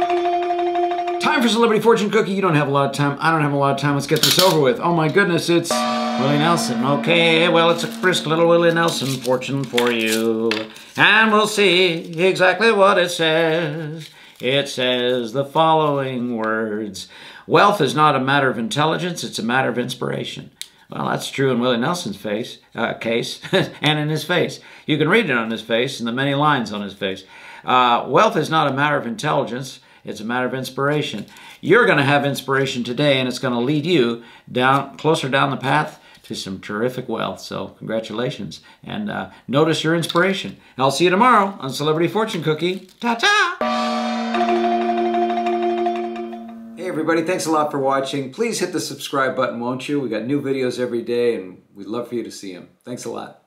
Time for Celebrity Fortune Cookie. You don't have a lot of time. I don't have a lot of time. Let's get this over with. Oh my goodness, it's Willie Nelson. Okay, well, it's a brisk little Willie Nelson fortune for you. And we'll see exactly what it says. It says the following words Wealth is not a matter of intelligence, it's a matter of inspiration. Well, that's true in Willie Nelson's face, uh, case and in his face. You can read it on his face and the many lines on his face. Uh, wealth is not a matter of intelligence, it's a matter of inspiration. You're going to have inspiration today, and it's going to lead you down closer down the path to some terrific wealth. So, congratulations, and uh, notice your inspiration. I'll see you tomorrow on Celebrity Fortune Cookie. Ta ta! Hey everybody, thanks a lot for watching. Please hit the subscribe button, won't you? We got new videos every day, and we'd love for you to see them. Thanks a lot.